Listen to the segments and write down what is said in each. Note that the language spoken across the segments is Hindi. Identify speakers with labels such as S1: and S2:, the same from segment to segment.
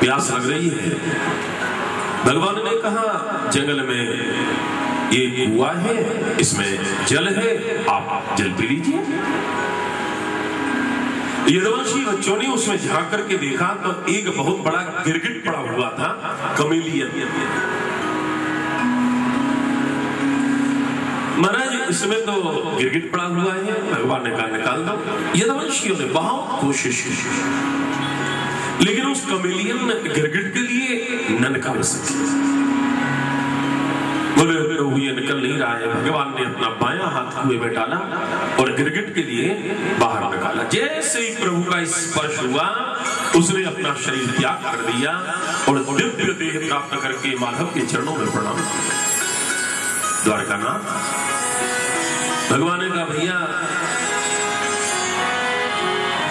S1: प्यास लग रही है। भगवान ने कहा, जंगल में ये कुआ है, इसमें जल है, आप जल पी लीजिए। यदुवंशी बच्चों ने उसमें झाँक करके देखा तो एक बहुत बड़ा गिरगिट पड़ा हुआ था, कमेलियन। महाराज, इसमें तो गिरगिट पड़ा हुआ है, भगवान ने कहा, निकाल दो। यदुवंशियों ने बहुत कोशिश की। लेकिन उस कमेलियन गिरगिट के लिए न निकाल सके। बोले प्रभु ये निकल नहीं रहा है। भगवान ने अपना बायां हाथ कुएँ में डाला और गिरगिट के लिए बाहर निकाला। जैसे ही प्रभु का स्पर्श हुआ, उसने अपना शरीर त्याग कर दिया और दिव्य देह प्राप्त करके माधव के चरणों में प्रणाम द्वारका नाथ, भगवान ने कहा, भैया,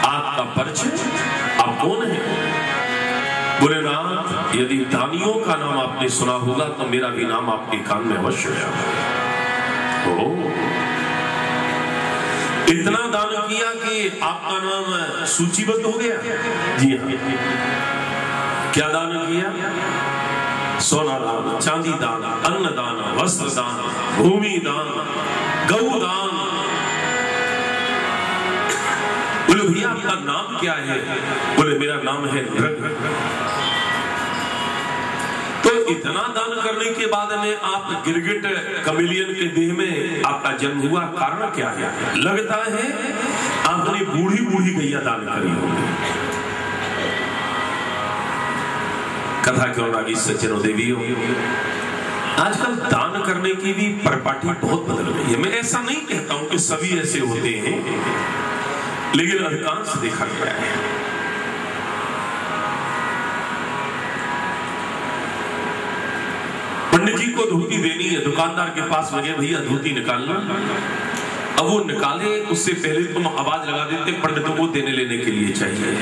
S1: आपका परिचय कौन है। बोले नाथ यदि दानियों का नाम आपने सुना होगा तो मेरा भी नाम आपके कान में अवश्य है ओ इतना दान किया कि आपका नाम सूचीबद्ध हो गया? जी हाँ। क्या दान किया? सोना दान, चांदी दान, अन्न दान, वस्त्र दान, भूमि दान गौ दान बोले भैया आपका नाम क्या है? बोले, मेरा नाम है नृग तो इतना दान करने के बाद में आप गिरगिट कमिलियन के देह में आपका जन्म हुआ। कारण क्या है? लगता है आपने बूढ़ी बूढ़ी गैया दान करी होगी। कथा क्यों लागी सज्जनों देवियों? आजकल दान करने की भी परिपाटी बहुत बदल गई है। मैं ऐसा नहीं कहता हूँ कि सभी ऐसे होते हैं। लेकिन अधिकांश देखा गया है। पंडित जी को धोती देनी है, दुकानदार के पास लगे, भैया, धोती निकालना। अब वो निकाले, उससे पहले तुम आवाज़ लगा देते, पंडितों को देने लेने के लिए चाहिए।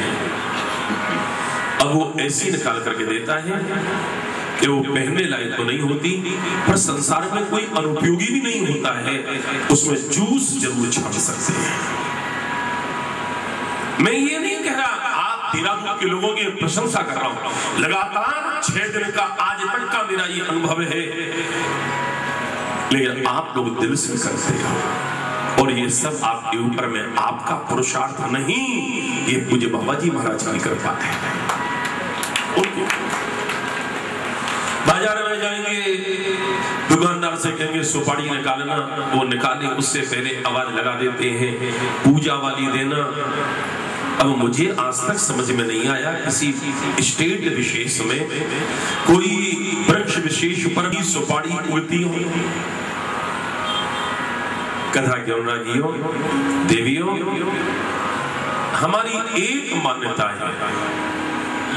S1: अब वो ऐसी निकाल करके देता है कि वो पहनने लायक तो नहीं होती, पर संसार में कोई अनुपयोगी भी नहीं होता है। उसमें जूस ज़रूर छाप सकते हैं। मैं ये नहीं कह रहा, आप देहरादून के लोगों की प्रशंसा कर रहा हूँ। लगातार छह दिन का आज तक का मेरा ये अनुभव है। लेकिन आप लोग दिल से करते हो। और ये सब आपके ऊपर में आपका पुरुषार्थ नहीं, ये पूज्य बाबा जी महाराज की कृपा है। बाज़ार में जाएँगे, दुकानदार से कहेंगे, सुपारी निकालना, वो निकाले, उससे पहले आवाज़ लगा देते हैं, पूजा वाली देना। अब मुझे आज तक समझ में नहीं आया किसी स्टेट विशेष में कोई वृक्ष विशेष पर भी सुपारी उड़ती हो। कथा क्यों ना देवियों, हमारी एक मान्यता है।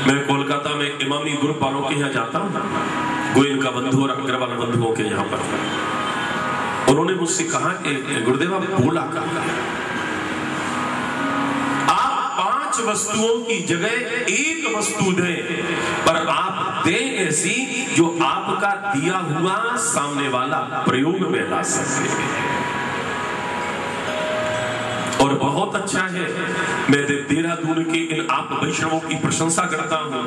S1: मैं कोलकाता में इमामी ग्रुप वालों के यहाँ जाता हूँ गोयल का बंधु और अग्रवाल बंधुओं के यहाँ पर। उन्होंने मुझसे कहा कि, गुरुदेव, आप बोला आप वस्तुओं की जगह एक वस्तु दें, पर आप दें ऐसी जो आपका दिया हुआ सामने वाला प्रयोग में ला सके। और बहुत अच्छा है, मैं देहरादून के इन आप वैष्णवों की प्रशंसा करता हूँ।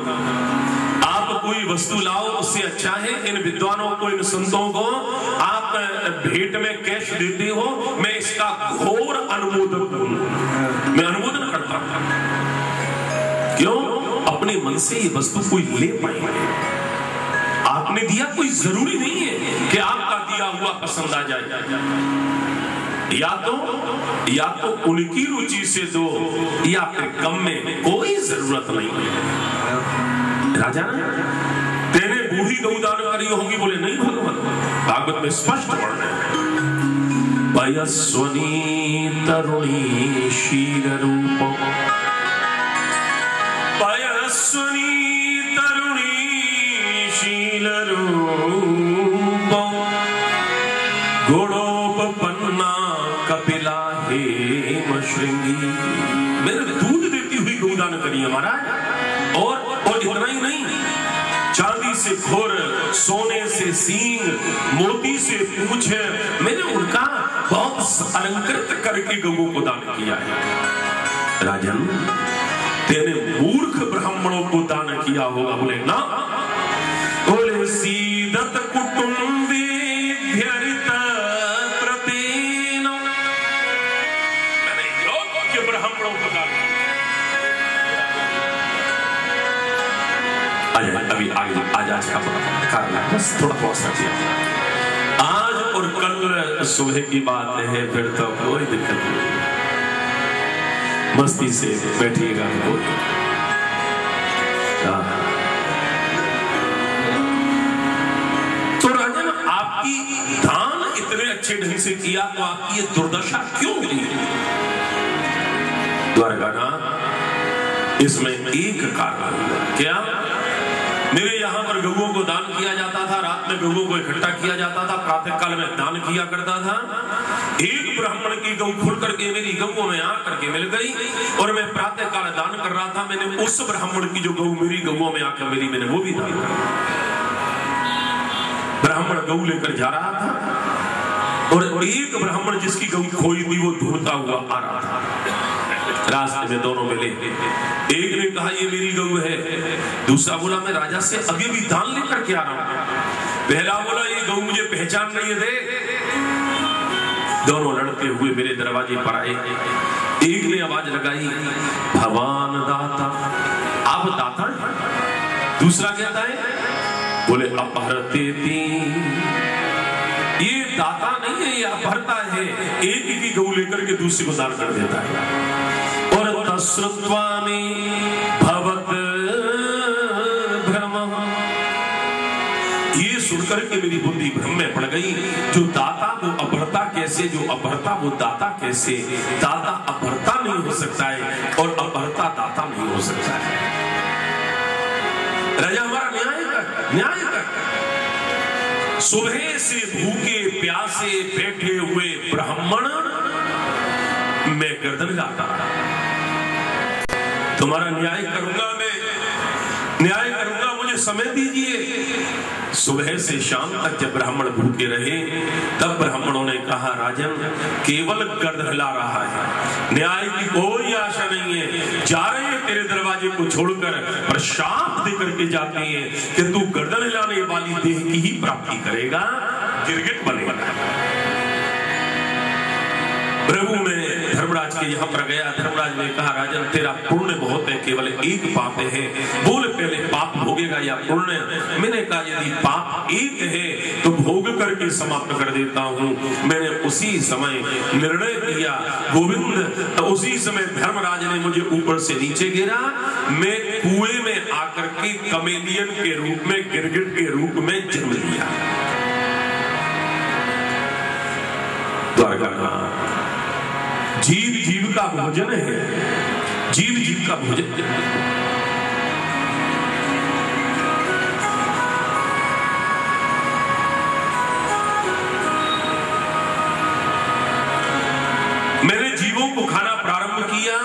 S1: आप कोई वस्तु लाओ, उससे अच्छा है, इन विद्वानों को, इन संतों को। आप भेंट में कैश देते हो, मैं इसका घोर अनुमोदन मैं अनुमोदन करता हूँ। क्यों अपने मन से ये वस्तु कोई ले पाए। आपने दिया कोई ज़रूरी नहीं है कि आपका दिया हुआ पसंद आ जाए। या तो या तो उनकी रुचि से दो, या फिर कम में कोई ज़रूरत नहीं। राजा तेने बूढ़ी गौदान करी होगी बोले, नहीं भगवान, भागवत में स्पष्ट वर्ण है। पयस्वनी तरुणी शील रूप हुई गौदान करी हमारा और और इतना ही नहीं, चांदी से खुर सोने से सींग, मोती से पूछ मैंने उनका बहुत अलंकृत करके गऊ को दान किया है। राजन, तेरे मूर्ख ब्राह्मणों को दान किया होगा। बोले, ना। बोले सीदत कुटुंबी का कारण है। बस थोड़ा बहुत दिया आज और कल सुबह की बात है, फिर तो कोई दिक्कत नहीं। मस्ती से बैठिएगा हाँ। तो राजन, आपकी दान इतने अच्छे ढंग से किया तो आपकी ये दुर्दशा क्यों मिली? द्वारकानाथ, इसमें एक कारण। क्या? मेरे यहाँ पर गऊओं को दान किया जाता था, रात में गऊओं को इकट्ठा किया जाता था, प्रातः काल में दान किया करता था। एक ब्राह्मण की गऊ खुल करके मेरी गऊ में आ करके मिल गई और मैं प्रातः काल दान कर रहा था। मैंने उस ब्राह्मण की जो गऊ मेरी गऊ में आकर मेरी मैंने वो भी दान ब्राह्मण गऊ लेकर जा रहा था और एक ब्राह्मण जिसकी गऊ खोई थी, वो ढूंढता हुआ आ रहा था। रास्ते में दोनों मिले। एक ने कहा, ये मेरी गऊ है। दूसरा बोला, मैं राजा से अभी भी दान लेकर के आ रहा हूँ। पहला बोला, ये गऊ मुझे पहचान नहीं दे दोनों लड़ते हुए मेरे दरवाजे पर आए। एक ने आवाज़ लगाई, भगवान दाता, आप दाता दूसरा कहता है बोले, अपहरते ये दाता नहीं है, ये अपहरता है। एक ही गऊ लेकर के दूसरे को दान कर देता है। भवत भ्रम। ये सुनकर के मेरी बुद्धि भ्रम में पड़ गई। जो दाता, वो अपहरता कैसे, जो अपहरता वो दाता कैसे? दाता अपहरता नहीं हो सकता है और अपहरता दाता नहीं हो सकता है। राजा हमारा न्याय कर न्याय कर। सुबह से भूखे, प्यासे, बैठे हुए ब्राह्मण, मैं गर्दन गाता तुम्हारा न्याय करूँगा मैं। न्याय करूँगा, मुझे समय दीजिए। सुबह से शाम तक जब ब्राह्मण भूखे रहे, तब ब्राह्मणों ने कहा, राजन, केवल गर्द हिला रहा है। न्याय की कोई आशा नहीं है। जा रहे हैं तेरे दरवाजे को छोड़कर, पर शाप दे करके जाते हैं कि तू गर्दन हिलाने वाली देह की ही प्राप्ति करेगा, गिरगिट बनेगा। प्रभु, में धर्मराज के यहाँ पर गया। धर्मराज ने कहा, राजन, तेरा पुण्य बहुत है, केवल एक पाप है। बोल, पहले पाप भोगेगा या पुण्य? मैंने कहा, यदि पाप एक है तो भोग करके समाप्त कर देता हूँ। मैंने उसी समय निर्णय किया। गोविंद, उसी समय धर्मराज ने मुझे ऊपर से नीचे गिरा। मैं कुएँ में आकर के कमेलियन के रूप में, गिरगिट के रूप में जन्म लिया। द्वारका जीव का भोजन है। जीव जीव का भोजन। मैंने जीवों को खाना प्रारंभ किया।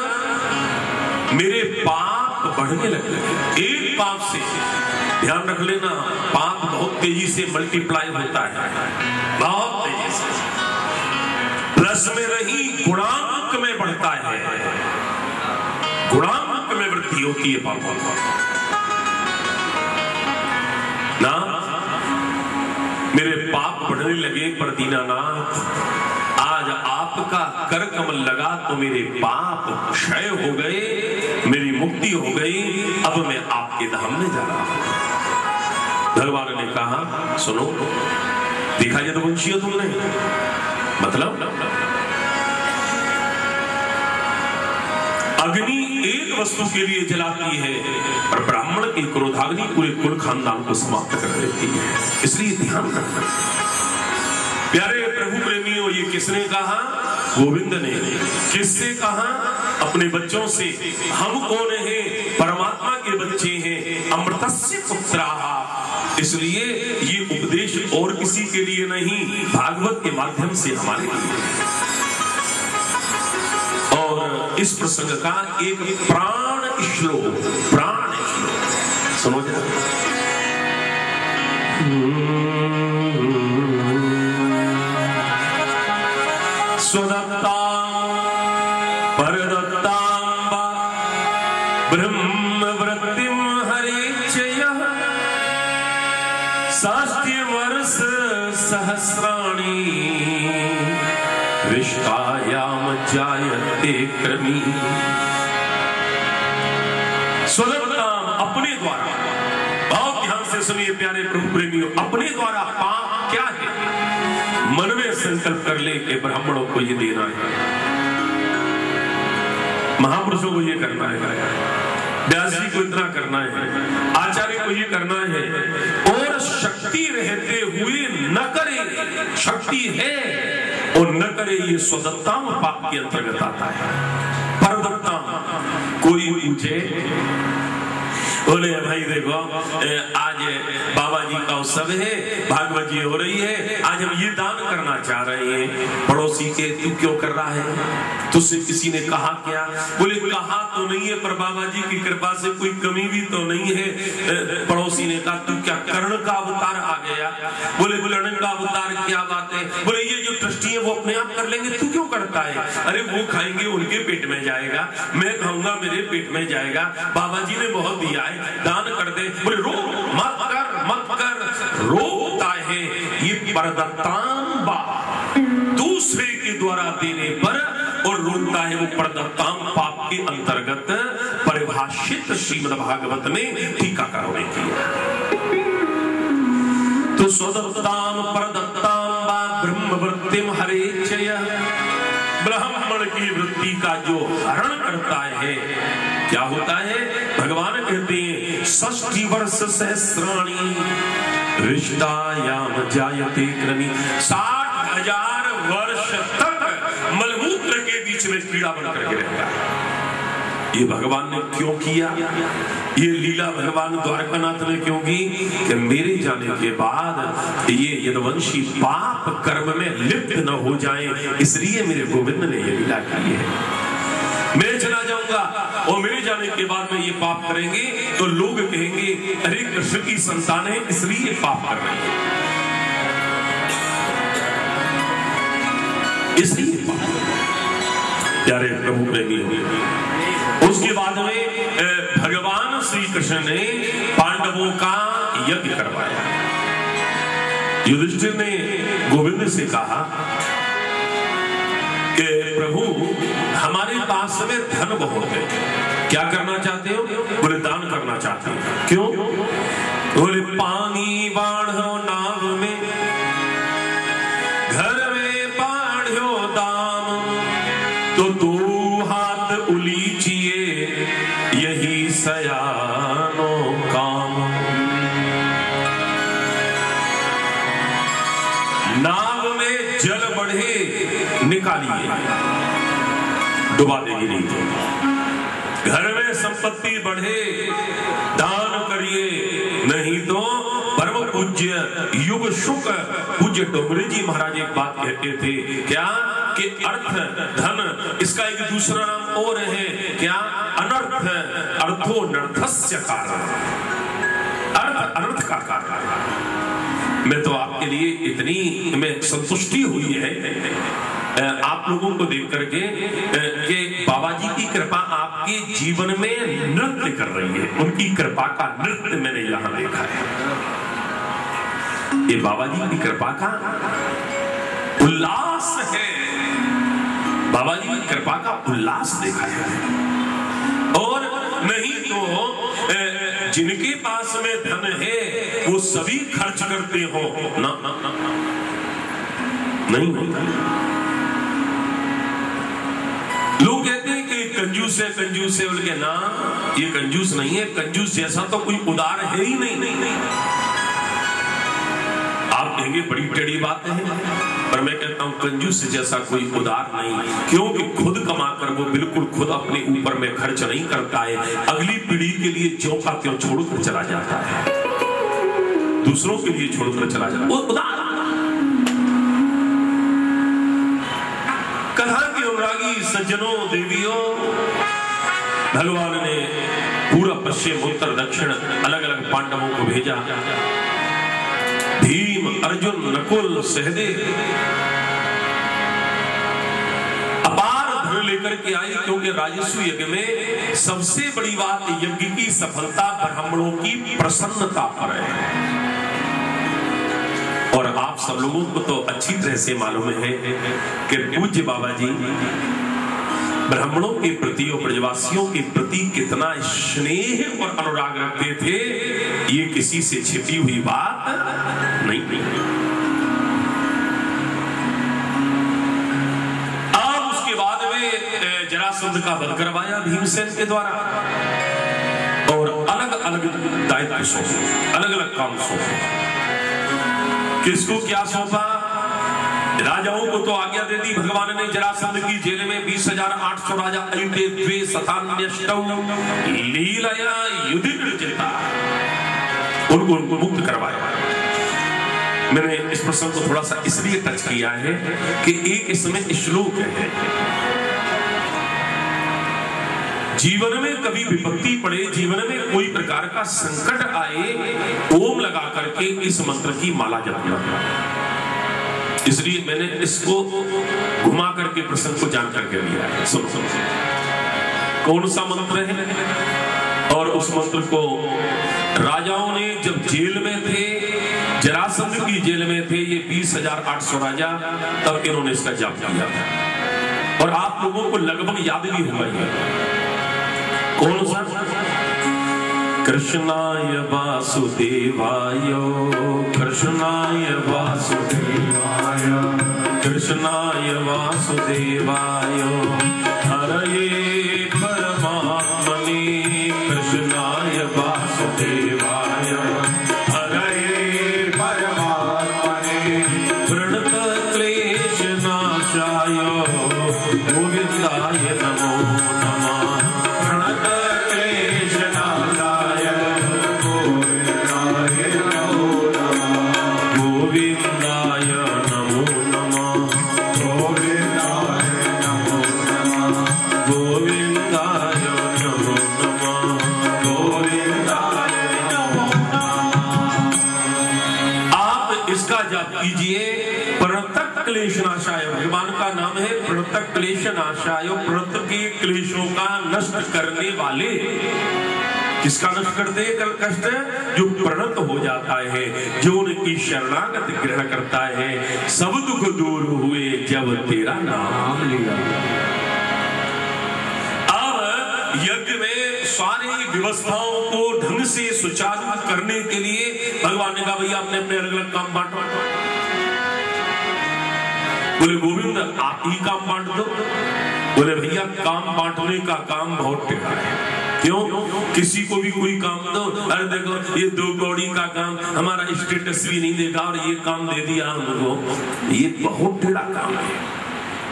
S1: मेरे पाप बढ़ने लगे। एक पाप से ध्यान रख लेना, पाप बहुत तेज़ी से मल्टीप्लाई होता है। बहुत तेज़ी से। प्लस में रही गुणांक में बढ़ता है। गुणांक में वृद्धि होती है पापों ना? मेरे पाप बढ़ने लगे, पर दीनानाथ, आज आपका कर कमल लगा तो मेरे पाप क्षय हो गए, मेरी मुक्ति हो गई, अब मैं आपके धाम में जा रहा हूँ। भगवान ने कहा, सुनो देखा यदुवंशी तुमने। मतलब अग्नि एक वस्तु के लिए जलाती है और ब्राह्मण की क्रोधाग्नि पूरे कुल खानदान को समाप्त कर देती है। इसलिए ध्यान रखना। प्यारे प्रभु प्रेमियों ये किसने कहा? गोविंद ने। किससे कहा? अपने बच्चों से। हम कौन है? परमात्मा के बच्चे हैं। अमृतस्य पुत्रा। इसलिए ये उपदेश और किसी के लिए नहीं, भागवत के माध्यम से हमारे लिए। इस प्रसंग का एक प्राण श्लोक प्राण श्लोक। समझ स्वदत्ता परदत्ता वर्ष सहस्राणी। रिष्टायाम जायते क्रमी। स्वदत्ताम अपने द्वारा। बहुत ध्यान से सुनिए प्यारे प्रभु प्रेमियों, अपने द्वारा पाप क्या है? मन में संकल्प कर ले कि ब्राह्मणों को ये देना है। महापुरुषों को ये करना है। व्यास जी को इतना करना है। आचार्य को ये करना है। और शक्ति रहते हुए न करे। शक्ति है। और न करे ये स्वदत्ता पाप के अंतर्गत आता है। परदत्ता कोई पूछे बोले, भाई देखो आज बाबा जी का उत्सव है, भागवत जी हो रही है, आज हम ये दान करना चाह रहे हैं। पड़ोसी के, तू क्यों कर रहा है? तुझसे किसी ने कहा क्या? बोले, कहा तो नहीं है, पर बाबा जी की कृपा से कोई कमी भी तो नहीं है। पड़ोसी ने कहा, तू क्या कर्ण का अवतार आ गया? बोले, कर्ण का अवतार क्या बात है? बोले, ये जो ट्रस्टी वो अपने आप कर लेंगे, तू क्यों करता है? अरे वो खाएँगे, उनके पेट में जाएगा, मैं खाऊँगा, मेरे पेट में जाएगा। बाबा जी ने बहुत दिया है, दान कर दे। बोले रो मत कर मत कर रोता है। ये परदत्ताम दूसरे के द्वारा देने पर और रोता है वो परदत्ताम पाप के अंतर्गत परिभाषित श्रीमद भागवत में टीकाकारों ने किया। तो स्वदत्ताम परदत्ताम वा ब्रह्मवृत्तिम हरे चय ब्राह्मण की वृत्ति का जो हरण करता है, क्या होता है? भगवान कहते हैं षष्टि वर्ष सहस्राणी रिश्तायाम जायते क्रमी। साठ हज़ार वर्ष तक मलमूत्र के बीच में पीड़ा बनकर के रहता है। ये भगवान ने क्यों किया? ये लीला भगवान द्वारकानाथ ने क्यों की? कि मेरे जाने के बाद ये यदवंशी पाप कर्म में लिप्त न हो जाए, इसलिए मेरे गोविंद ने ये लीला की है। मैं चला जाऊँगा और मेरे जाने के बाद में ये पाप करेंगे तो लोग कहेंगे, अरे कृष्ण की संतान है, इसलिए पाप कर रहे हैं। इसलिए पाप प्यारे प्रभु प्रेमी उसके बाद में भगवान श्री कृष्ण ने पांडवों का यज्ञ करवाया। युधिष्ठिर ने गोविंद से कहा कि, प्रभु, हमारे पास में धन बहुत है। क्या करना चाहते हो? बोले, दान करना चाहते हो। क्यों? युग शुक पूज्य डोंगरे जी महाराज एक बात कहते थे, क्या कि अर्थ, धन, इसका एक दूसरा नाम और है, क्या अनर्थ अर्थो नर्थस्य कारण। अर्थ अनर्थ का कारण। मैं तो आपके लिए इतनी, में संतुष्टि हुई है। आप लोगों को देख करके कि बाबा जी की कृपा आपके जीवन में नृत्य कर रही है। उनकी कृपा का नृत्य मैंने यहाँ देखा है। ये बाबा जी की कृपा का उल्लास है। बाबा जी की कृपा का उल्लास देखा है। और नहीं तो जिनके पास में धन है वो सभी खर्च करते हो। ना, ना, ना, ना। नहीं होता। लोग कहते हैं कि कंजूस है कंजूस है बोले ना ये कंजूस नहीं है। कंजूस जैसा तो कोई उदार है ही नहीं, नहीं, नहीं। कहेंगे, बड़ी टेढ़ी बातें हैं। पर मैं कहता हूँ, कंजूस जैसा कोई उदार नहीं, क्योंकि खुद कमाकर वो बिल्कुल खुद अपने ऊपर में खर्च नहीं करता है। अगली पीढ़ी के लिए जो का त्यों छोड़कर चला जाता है। दूसरों के लिए छोड़कर चला जाता वो उदार। कथा के अनुरागी सज्जनों, देवियों, भगवान ने पूरा पश्चिम, उत्तर, दक्षिण अलग अलग पांडवों को भेजा। भीम अर्जुन नकुल सहदेव। अपार धन लेकर के आई क्योंकि राजस्व यज्ञ में सबसे बड़ी बात यज्ञ की सफलता ब्राह्मणों की प्रसन्नता पर है। और आप सब लोगों को तो अच्छी तरह से मालूम है कि पूज्य बाबा जी ब्राह्मणों के प्रति और ब्रजवासियों के प्रति कितना स्नेह और अनुराग रखते थे, ये किसी से छिपी हुई बात नहीं अब उसके बाद में जरासंध का वध करवाया भीमसेन के द्वारा। और अलग दायित्व सौंपे अलग अलग काम सौंपे। किसको क्या सौंपा? राजाओं को तो आज्ञा दे दी। भगवान ने जरासंध की जेल में बीस हज़ार आठ सौ राजा युद्ध उनको उनको मुक्त करवाया। मैंने इस प्रसंग को थोड़ा सा इसलिए टच किया है कि एक इसमें श्लोक है। जीवन में कभी विपत्ति पड़े, जीवन में कोई प्रकार का संकट आए, ओम लगा करके इस मंत्र की माला जपना इसलिए मैंने इसको घुमा करके प्रसंग को जान करके लिया है। सुनो सुनो कौन सा मंत्र है? और उस मंत्र को राजाओं ने जब जेल में थे, जरासंध की जेल में थे, ये बीस हज़ार आठ सौ राजा, तब इन्होंने इसका जाप किया था। और आप लोगों को लगभग याद भी हुआ है कौन सा? कृष्णाय वासुदेवाय। कृष्णाय वासुदेवाय। कृष्णाय वासुदेवाय। हरये क्लेश नाशाय प्रणत के क्लेशों का नष्ट करने वाले, किसका नष्ट करते हैं? कष्ट जो प्रणत हो जाता है, जो उनकी शरणागत ग्रहण करता है, सब दुख दूर हुए जब तेरा नाम लिया। अब यज्ञ में सारी व्यवस्थाओं को ढंग से सुचारू करने के लिए भगवान ने कहा, भैया, अपने अपने अलग अलग काम बांटो। बोले, गोविंद, आप ही काम बांट दो। बोले, भैया, काम बांटने का काम बहुत टेढ़ा है। क्यों? किसी को भी कोई काम दो? अरे देखो, ये दो कौड़ी का काम हमारा स्टेटस भी नहीं देखा और ये काम दे दिया हमको। ये बहुत टेढ़ा काम है।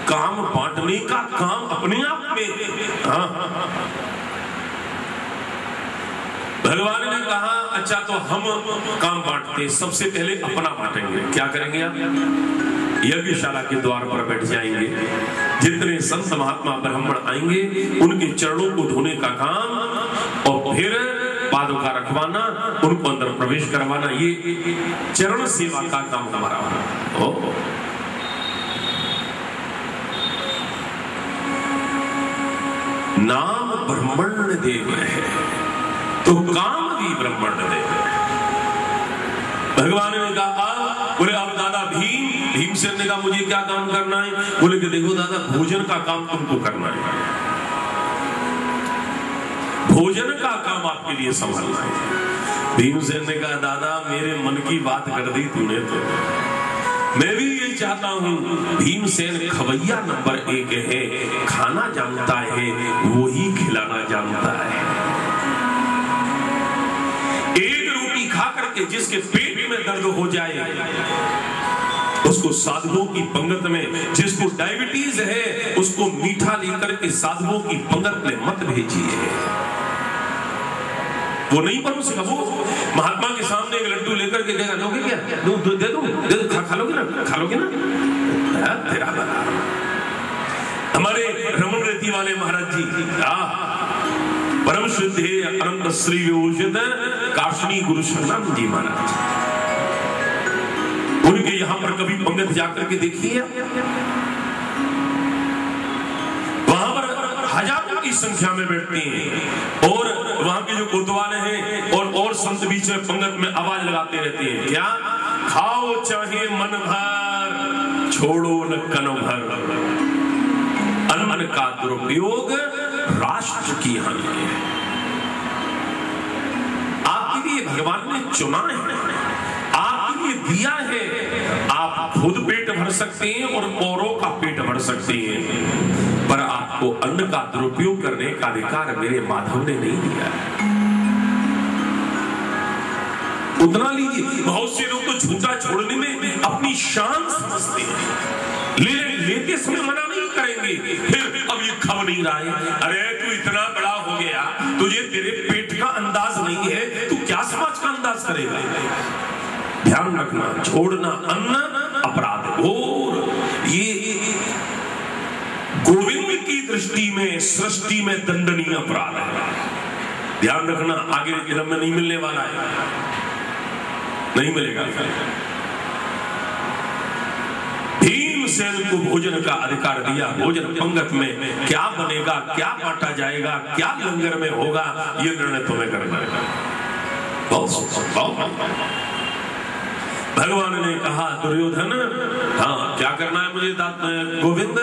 S1: काम बांटने का काम अपने आप में हाँ। भगवान ने कहा अच्छा तो हम काम बांटते सबसे पहले अपना बांटेंगे। क्या करेंगे आप? यज्ञशाला के द्वार पर बैठ जाएँगे। जितने संत महात्मा ब्राह्मण आएँगे, उनके चरणों को धोने का काम और फिर पादों का रखवाना, उनको अंदर प्रवेश करवाना, ये चरण सेवा का काम हमारा होगा नाम ब्रह्मण्य देव है तो काम भी ब्रह्मण्य देव है। भगवान ने कहा बोले, अब दादा भीम भीमसेन ने कहा मुझे क्या काम करना है? बोले कि, देखो दादा, भोजन का काम तुमको करना है। भोजन का काम आपके लिए संभालना है। भीमसेन ने कहा, दादा, मेरे मन की बात कर दी तूने तो। मैं भी ये चाहता हूँ भीमसेन खवैया नंबर एक है, खाना जानता है वो ही खिलाना जानता है। एक रोटी खा करके जिसके पेट में दर्द हो जाए उसको साधुओं की पंगत में जिसको डायबिटीज़ है उसको मीठा लेकर के साधुओं की पंगत में मत भेजिए। वो नहीं परोस सका वो महात्मा के सामने एक लड्डू लेकर के देगा लोगे क्या? दो, दो, दे दो? दे दो? खा, लोगे ना? खा लोगे ना तेरा हमारे रमन रेती वाले महाराज जी आ, परम शुद्ध अनंत श्री विभूषित काशनी गुरु शरण जी महाराज उनके यहाँ पर कभी पंगत जाकर के देखिए। वहाँ पर हज़ारों की संख्या में बैठते हैं और वहाँ के जो गुरुद्वारे हैं और और संत बीच में पंगत में आवाज़ लगाते रहते हैं। क्या? खाओ, चाहे मन भर, छोड़ो न कन भर। अन्न का दुरुपयोग राष्ट्र की हानि है। आपके लिए भगवान ने चुना है। दिया है। आप खुद पेट भर सकते हैं और औरों का पेट भर सकते हैं। पर आपको अन्न का दुरुपयोग करने का अधिकार मेरे माधव ने नहीं दिया। उतना लीजिए बहुत से लोग तो झूठा छोड़ने में अपनी शान समझते हैं। लेते समय मना नहीं करेंगे। फिर अब ये खब नहीं रहा है। अरे, तू इतना बड़ा हो गया। तुझे तेरे पेट का अंदाज नहीं है। तू क्या समाज का अंदाज करेगा? ध्यान रखना, छोड़ना, अन्न अपराध। और ये गोविंद की दृष्टि में, सृष्टि में दंडनीय अपराध है। ध्यान रखना, आगे जन्म में नहीं मिलने वाला है। नहीं मिलेगा। भीमसेन को भोजन का अधिकार दिया, भोजन पंगत में क्या बनेगा, क्या बांटा जाएगा, क्या लंगर में होगा, ये निर्णय तुम्हें करना है। बहुत बहुत भगवान ने कहा, दुर्योधन हाँ क्या करना है मुझे गोविंद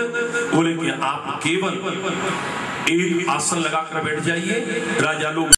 S1: बोले कि आप केवल एक आसन लगाकर बैठ जाइए। राजा लोग